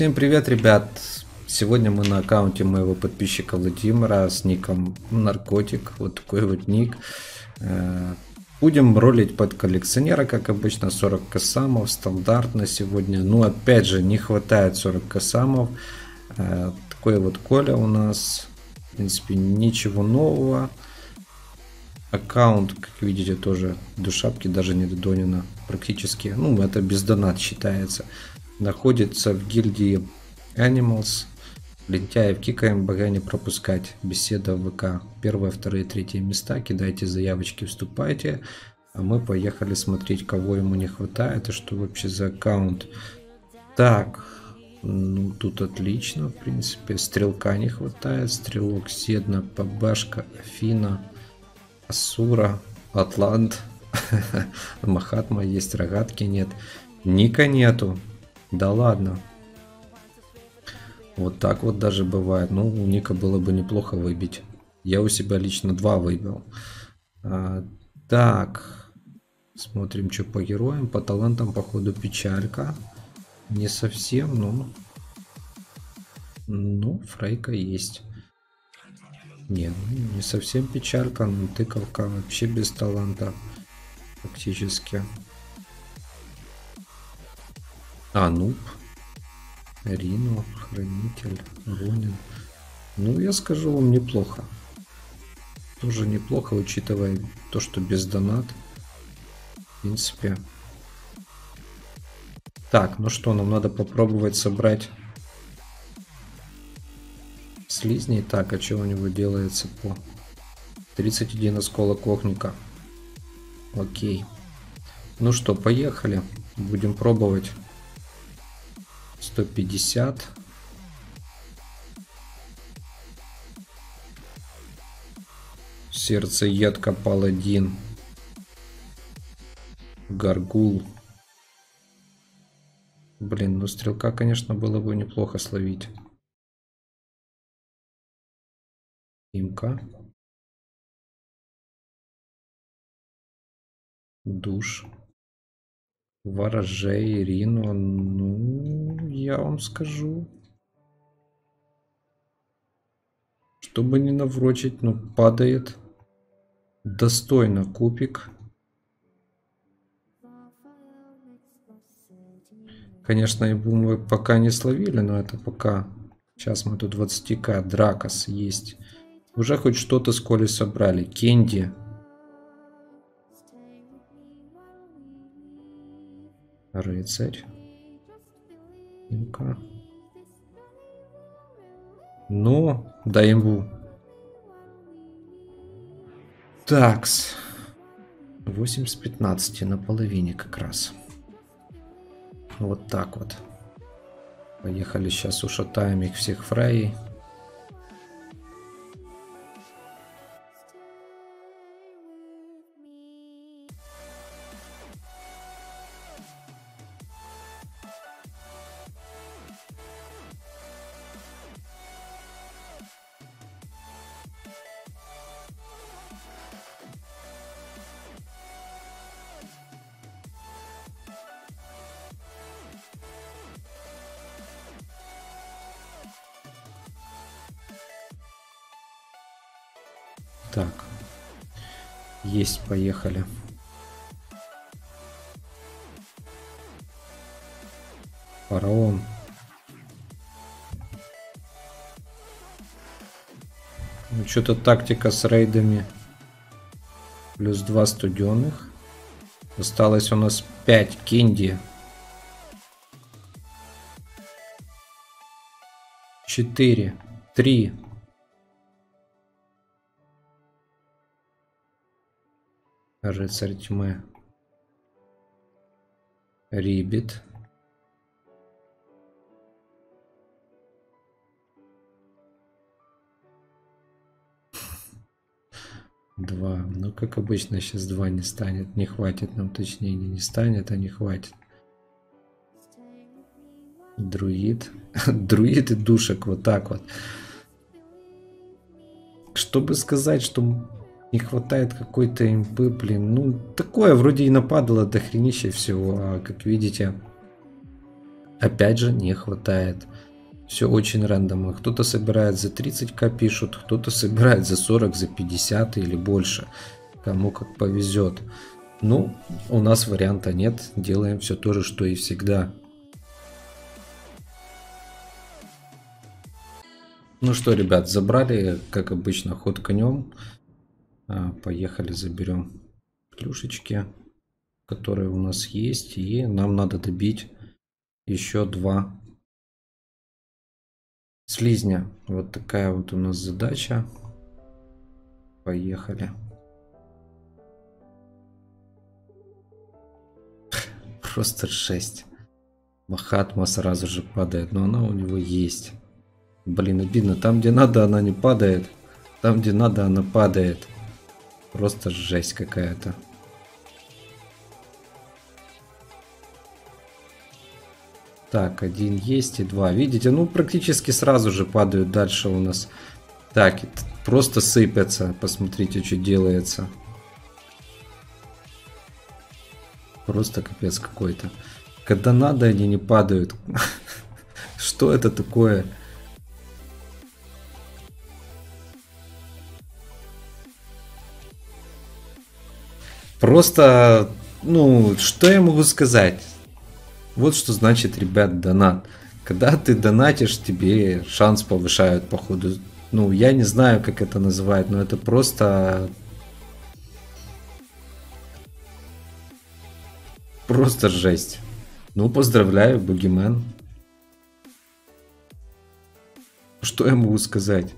Всем привет, ребят! Сегодня мы на аккаунте моего подписчика Владимира с ником Наркотик. Вот такой вот ник. Э, будем ролить под коллекционера, как обычно, 40 косамов, стандартно сегодня. Ну, опять же, не хватает 40 косамов. Э, такой вот Коля у нас. В принципе, ничего нового. Аккаунт, как видите, тоже до шапки, даже не до Донина практически. Ну, это без донат считается. Находится в гильдии Animals. Лентяев кикаем, бога не пропускать. Беседа в ВК. Первое, второе, третье места. Кидайте заявочки, вступайте. А мы поехали смотреть, кого ему не хватает и что вообще за аккаунт. Так, ну тут отлично, в принципе. Стрелка не хватает. Стрелок, Седна, Пабашка, Афина. Асура, Атлант, Махатма есть, рогатки нет. Ника нету. Да ладно. Вот так вот даже бывает. Ну, у Ника было бы неплохо выбить. Я у себя лично два выбил. А, так. Смотрим, что по героям. По талантам, походу, печалька. Не совсем, но... Ну, Фрейка есть. Не, ну, не совсем печалька, но тыковка вообще без таланта. Фактически. А, нуб. Рино, хранитель, Ронин. Ну, я скажу вам неплохо. Тоже неплохо, учитывая то, что без донат. В принципе. Так, ну что, нам надо попробовать собрать слизней. Так, а что у него делается по 31 осколок охника. Окей. Ну что, поехали. Будем пробовать. 150. Сердце едка паладин. Гаргул. Блин, ну стрелка, конечно, было бы неплохо словить. Имка. Душ. Ворожей, Рино. Ну, я вам скажу. Чтобы не наврочить, ну, падает. Достойно кубик. Конечно, и мы пока не словили, но это пока. Сейчас мы тут 20к. Дракос есть. Уже хоть что-то с Коли собрали. Кенди. Рыцарь. Ну-ка. Ну, дай ему. Такс. 8 с 15 на половине как раз. Вот так вот. Поехали сейчас ушатаем их всех фрей. Так. Есть, поехали. Фараон. Ну, что-то тактика с рейдами. Плюс два студенных. Осталось у нас 5 кенди. 4. 3. Рыцарь тьмы. Рибит. Два. Ну, как обычно, сейчас два не станет. Не хватит нам точнее, не станет, а не хватит. Друид. Друид и душек, вот так вот. Чтобы сказать, что не хватает какой-то импы, блин. Ну, такое вроде и нападало до хренища всего. А как видите, опять же не хватает. Все очень рандомно. Кто-то собирает за 30к пишут, кто-то собирает за 40, за 50 или больше. Кому как повезет. Ну, у нас варианта нет. Делаем все то же, что и всегда. Ну что, ребят, забрали, как обычно, ход конем. А, поехали, заберем плюшечки, которые у нас есть. И нам надо добить еще два слизня. Вот такая вот у нас задача. Поехали. Просто 6. Махатма сразу же падает, но она у него есть. Блин, обидно. Там, где надо, она не падает. Там, где надо, она падает. Просто жесть какая-то. Так, один есть и два. Видите, ну практически сразу же падают дальше у нас. Так, просто сыпятся. Посмотрите, что делается. Просто капец какой-то. Когда надо, они не падают. Что это такое? Просто, ну, что я могу сказать? Вот что значит, ребят, донат. Когда ты донатишь, тебе шанс повышают, походу. Ну, я не знаю, как это называют, но это просто... Просто жесть. Ну, поздравляю, Бугимен. Что я могу сказать?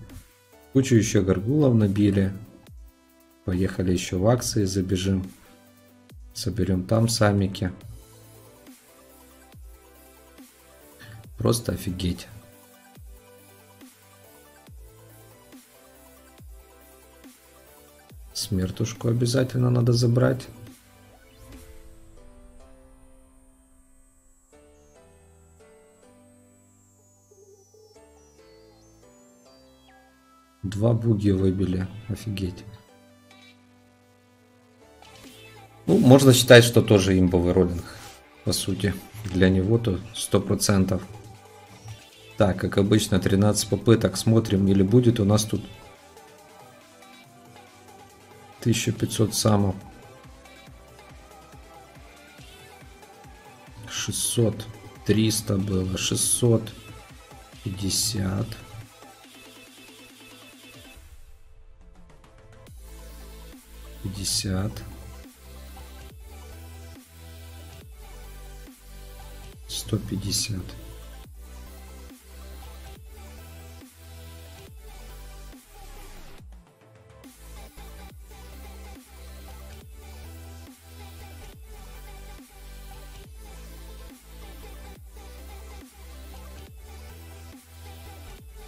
Кучу еще горгулов набили. Поехали еще в акции, забежим. Соберем там самики. Просто офигеть. Смертушку обязательно надо забрать. Два буги выбили. Офигеть. Ну, можно считать, что тоже имбовый роллинг. По сути. Для него-то 100%. Так, как обычно, 13 попыток. Смотрим, или будет у нас тут 1500 самов. 600. 300 было. 600. 50. Пятьдесят. Сто пятьдесят.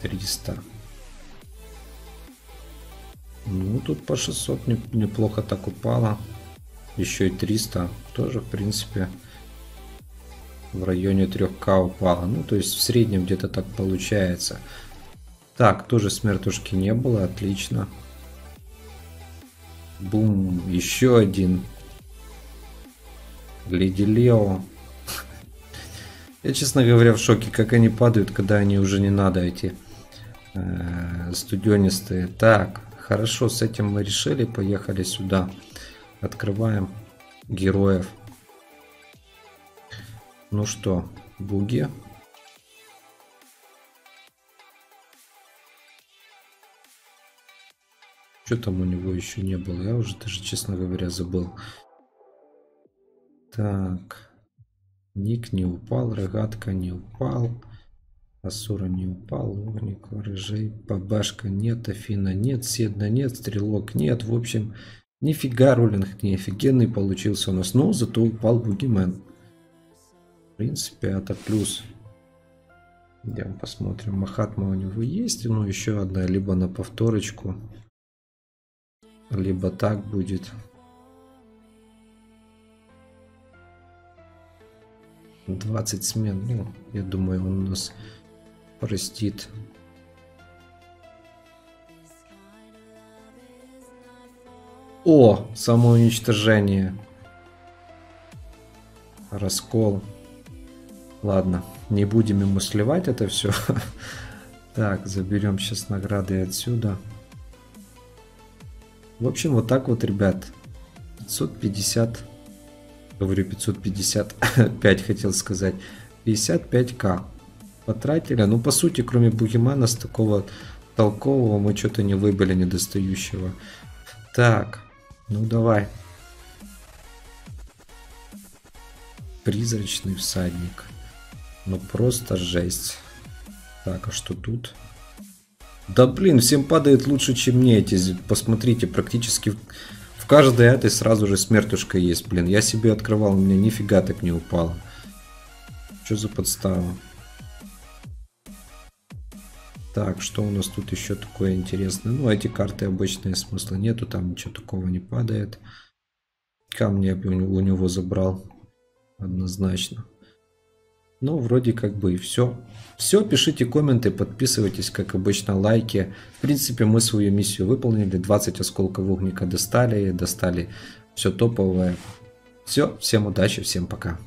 Триста. Ну, тут по 600 неплохо так упало. Еще и 300 тоже, в принципе, в районе 3К упало. Ну, то есть в среднем где-то так получается. Так, тоже смертушки не было, отлично. Бум, еще один. Леди Лео. Я, честно говоря, в шоке, как они падают, когда они уже не надо эти э, студенистые. Так, хорошо, с этим мы решили. Поехали сюда. Открываем героев. Ну что, буги. Что там у него еще не было? Я уже даже, честно говоря, забыл. Так. Ник не упал, рогатка не упал. Асура не упал, Огник, Рыжей, Бабашка нет, Афина нет, Седна нет, Стрелок нет. В общем, нифига роллинг не офигенный получился у нас, но зато упал Бугимен. В принципе, это плюс. Идем посмотрим. Махатма у него есть. Ну, еще одна. Либо на повторочку. Либо так будет. Двадцать смен. Ну, я думаю, он нас простит. О, самоуничтожение. Раскол. Ладно. Не будем ему сливать это все. Так, заберем сейчас награды отсюда. В общем, вот так вот, ребят. 550, говорю 555 хотел сказать, 55к потратили. Ну, по сути, кроме Бугимана, с такого толкового мы что-то не выбили недостающего. Так, ну давай. Призрачный всадник. Ну просто жесть. Так, а что тут? Да блин, всем падает лучше, чем мне эти. Посмотрите, практически в, каждой этой сразу же смертушка есть, блин. Я себе открывал, у меня нифига так не упало. Что за подстава? Так, что у нас тут еще такое интересное? Ну, эти карты обычные, смысла нету, там ничего такого не падает. Камни я у него забрал, однозначно. Ну, вроде как бы и все. Все, пишите комменты, подписывайтесь, как обычно, лайки. В принципе, мы свою миссию выполнили. 20 осколков огника достали, достали все топовое. Все, всем удачи, всем пока.